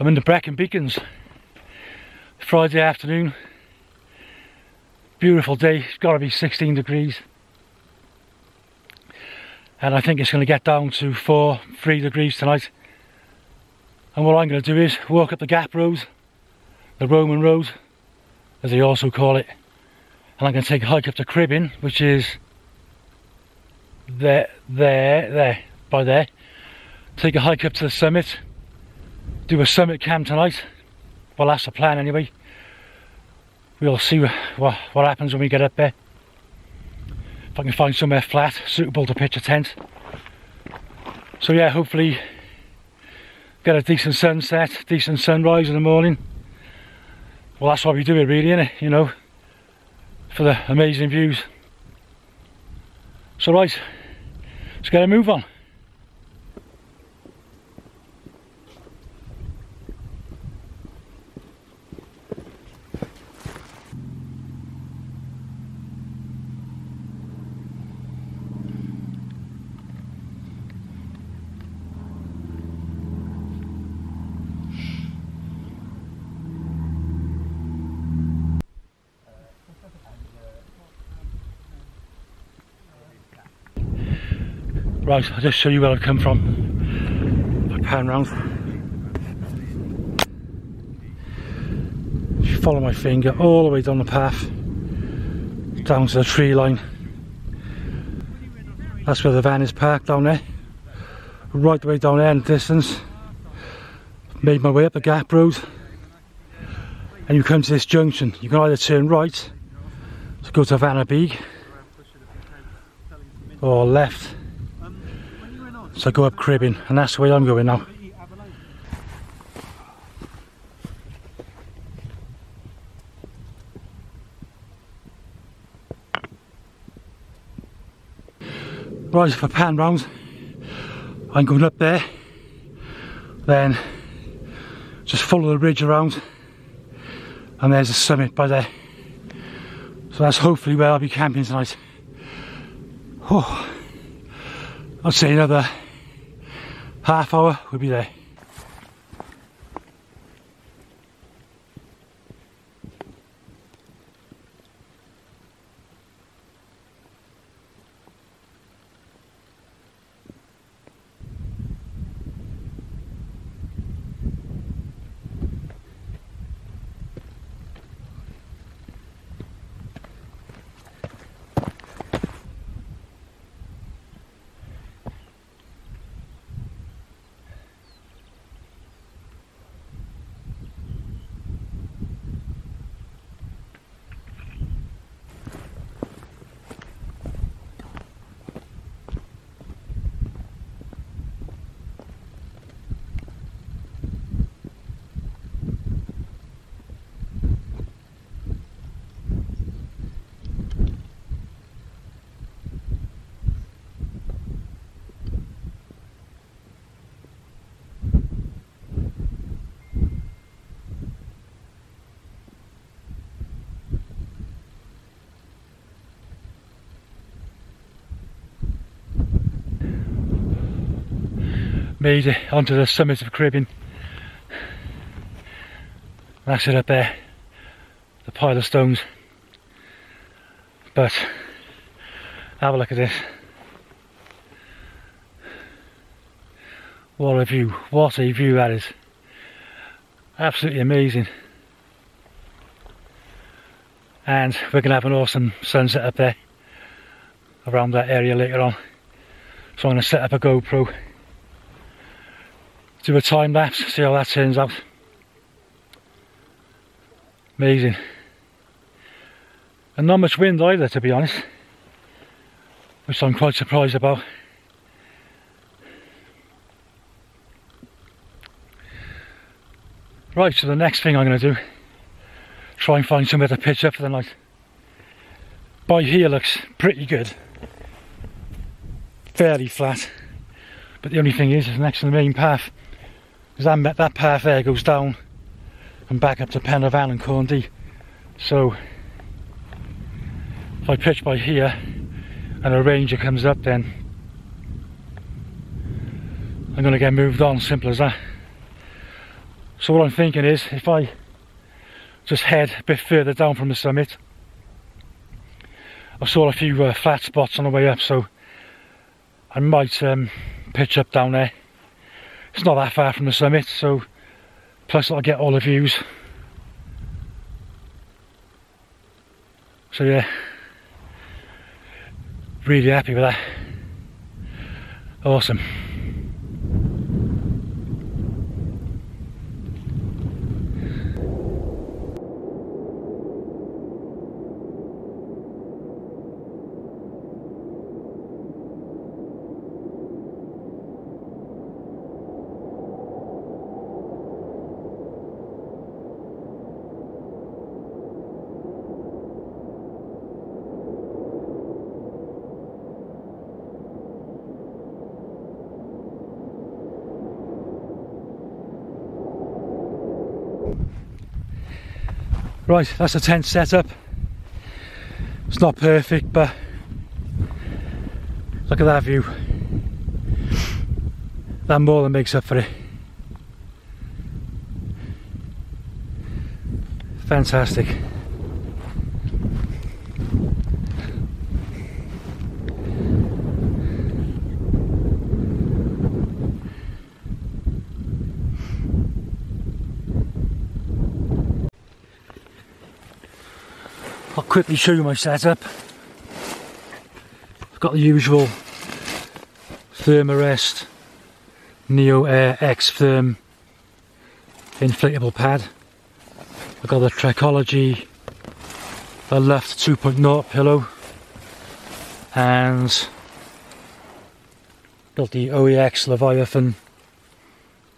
I'm in the Brecon Beacons. Friday afternoon. Beautiful day. It's got to be 16 degrees. And I think it's going to get down to 4, 3 degrees tonight. And what I'm going to do is walk up the Gap Road, the Roman Road, as they also call it. And I'm going to take a hike up to Cribyn, which is there, there, there, by there. Take a hike up to the summit do a summit camp tonight. Well, that's the plan anyway. We'll see what, what happens when we get up there. If I can find somewhere flat, suitable to pitch a tent. So yeah, hopefully get a decent sunset, decent sunrise in the morning. Well, that's why we do it really, innit? You know, for the amazing views. So right, let's get a move on. Right, I'll just show you where I've come from. Pan round. Follow my finger all the way down the path, down to the tree line. That's where the van is parked down there. Right the way down there in the distance. Made my way up the gap road. And you come to this junction. You can either turn right to go to Fan y Big or left so I go up Cribyn and that's the way I'm going now. Right, for pan rounds, I'm going up there, then just follow the ridge around, and there's the summit by there. So that's hopefully where I'll be camping tonight. Oh, I'd say another half hour we'll be there made it onto the summit of Cribyn. That's it up there, the pile of stones. But have a look at this. What a view, what a view that is. Absolutely amazing. And we're going to have an awesome sunset up there around that area later on. So I'm going to set up a GoPro do a time lapse, see how that turns out. Amazing. And not much wind either to be honest, which I'm quite surprised about. Right, so the next thing I'm going to do, try and find somewhere to pitch up for the night. By here looks pretty good, fairly flat, but the only thing is, it's next to the main path because that, that path there goes down and back up to Pen y Fan and Corn Du. So if I pitch by here and a ranger comes up then I'm going to get moved on, simple as that. So what I'm thinking is if I just head a bit further down from the summit, I saw a few uh, flat spots on the way up so I might um, pitch up down there. It's not that far from the summit so plus I'll get all the views. So yeah, really happy with that. Awesome. Right, that's a tent setup. It's not perfect, but look at that view. That more than makes up for it. Fantastic. Quickly show you my setup. I've got the usual Thermarest Neo Air X Therm inflatable pad. I've got the Trekology Aluft 2.0 pillow and got the OEX Leviathan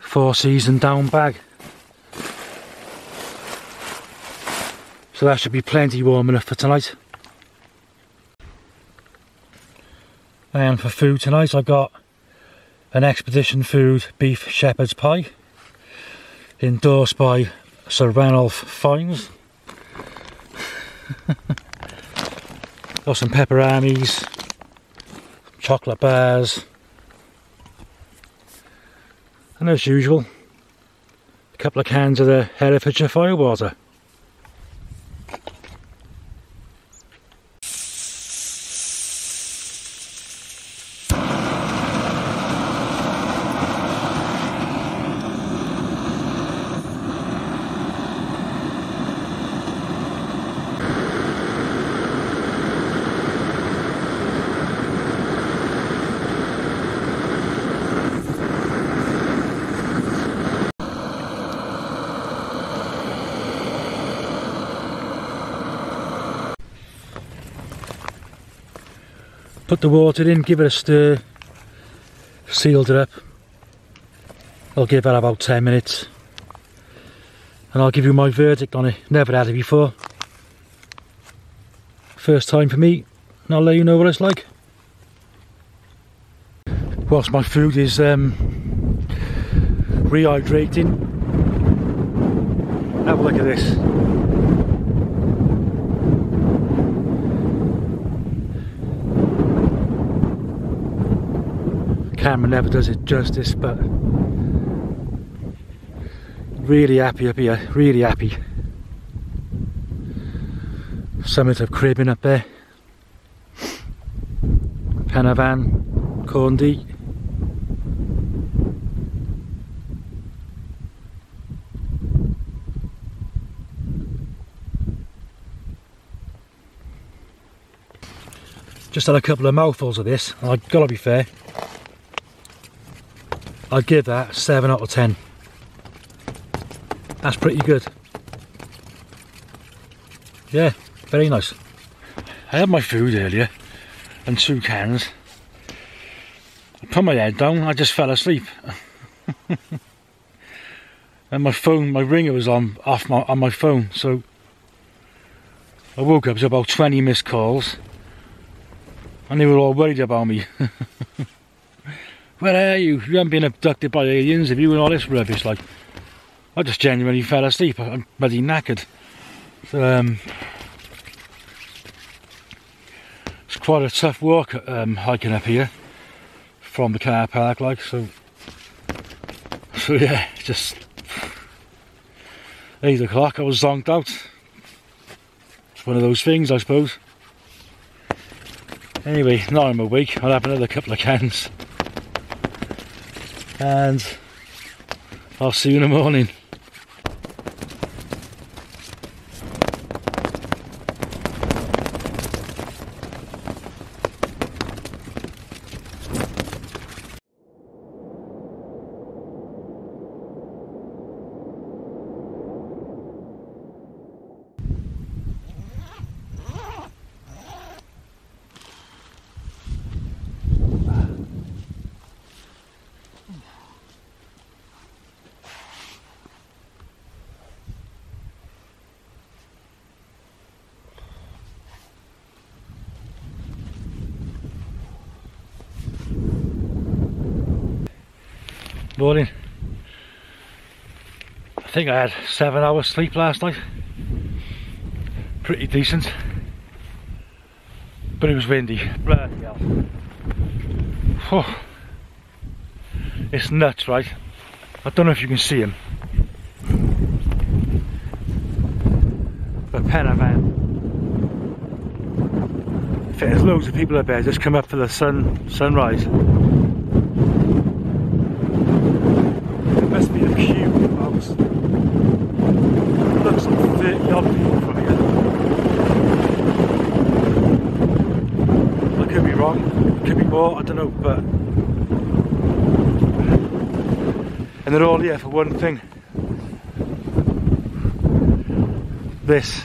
four season down bag. So that should be plenty warm enough for tonight. And for food tonight I've got an Expedition Food beef shepherd's pie endorsed by Sir Ranulph Fiennes. got some pepperonis, chocolate bars and as usual a couple of cans of the Herefordshire Firewater. Put the water in, give it a stir, sealed it up. I'll give that about 10 minutes and I'll give you my verdict on it. Never had it before. First time for me and I'll let you know what it's like. Whilst my food is um, rehydrating, have a look at this. Camera never does it justice but really happy up uh, here really happy. Summit of Cribyn up there. Pen y Fan, Corndy just had a couple of mouthfuls of this. I've got to be fair I'd give that 7 out of 10. That's pretty good. Yeah, very nice. I had my food earlier and two cans. I put my head down, I just fell asleep. and my phone, my ringer was on off my on my phone, so I woke up to about 20 missed calls and they were all worried about me. Where are you? You haven't been abducted by aliens, have you? And all this rubbish. Like, I just genuinely fell asleep. I'm bloody knackered. So, um, it's quite a tough walk um, hiking up here from the car park. Like, so, so yeah, just 8 o'clock, I was zonked out. It's one of those things, I suppose. Anyway, now I'm awake, I'll have another couple of cans. And I'll see you in the morning. Morning. I think I had seven hours sleep last night. Pretty decent. But it was windy. Bloody hell. Oh. It's nuts, right? I don't know if you can see him. But Pen van. There's loads of people up there just come up for the sun sunrise. It must be a queue of Looks like 30 odd people from here. I could be wrong, could be more, I don't know, but and they're all here for one thing. This.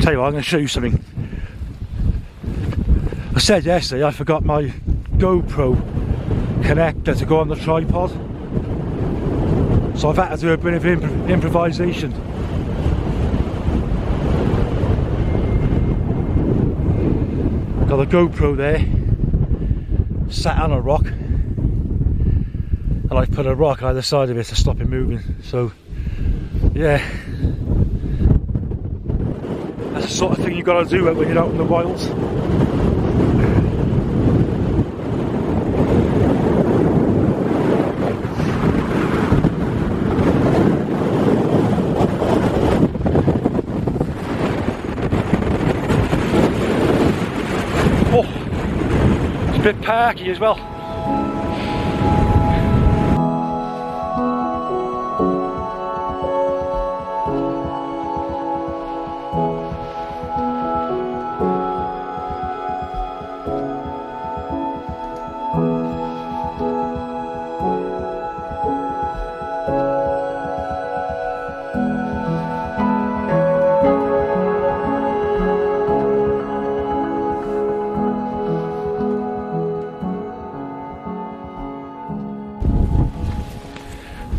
tell you what, I'm going to show you something. I said yesterday I forgot my GoPro connector to go on the tripod. So I've had to do a bit of imp improvisation. The GoPro there, sat on a rock, and I've put a rock either side of it to stop it moving. So, yeah, that's the sort of thing you've got to do when you're out in the wilds. Oh, it's a bit parky as well.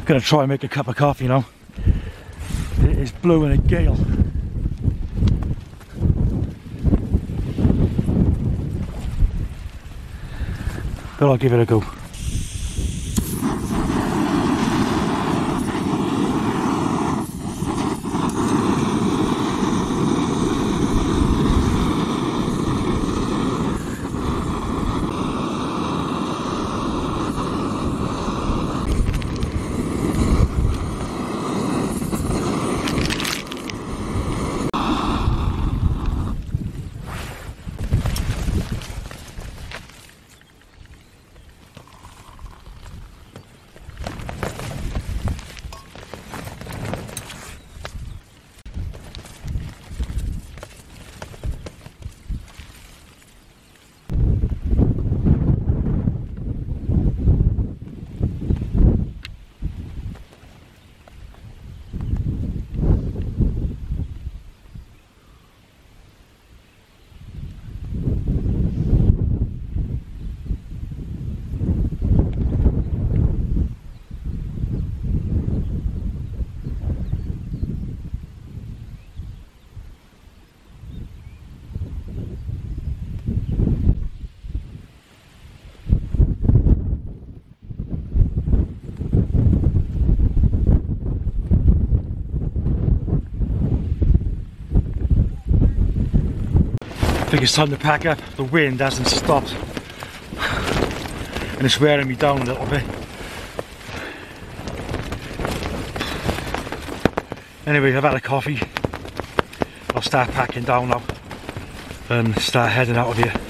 Gonna try and make a cup of coffee now. It is blowing a gale. But I'll give it a go. Think it's time to pack up. The wind hasn't stopped. And it's wearing me down a little bit. Anyway, I've had a coffee. I'll start packing down now and start heading out of here.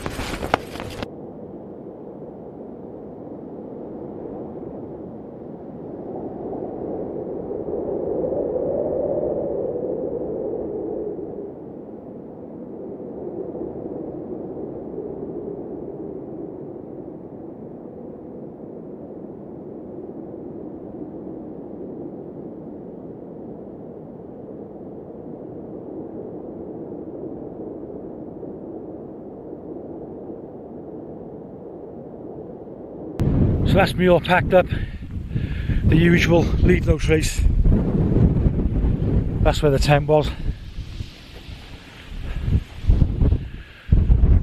Me all packed up. The usual leave no trace. That's where the tent was.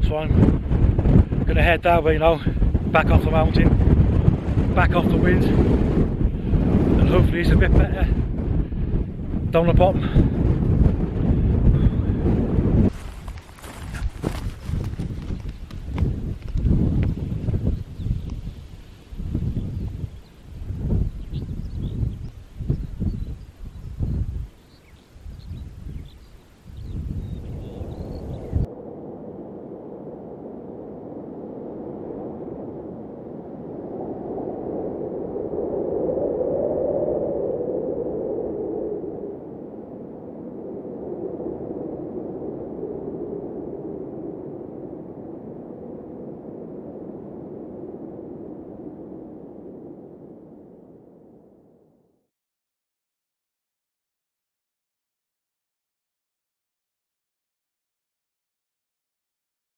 So I'm gonna head that way now, back off the mountain, back off the wind, and hopefully it's a bit better down the bottom.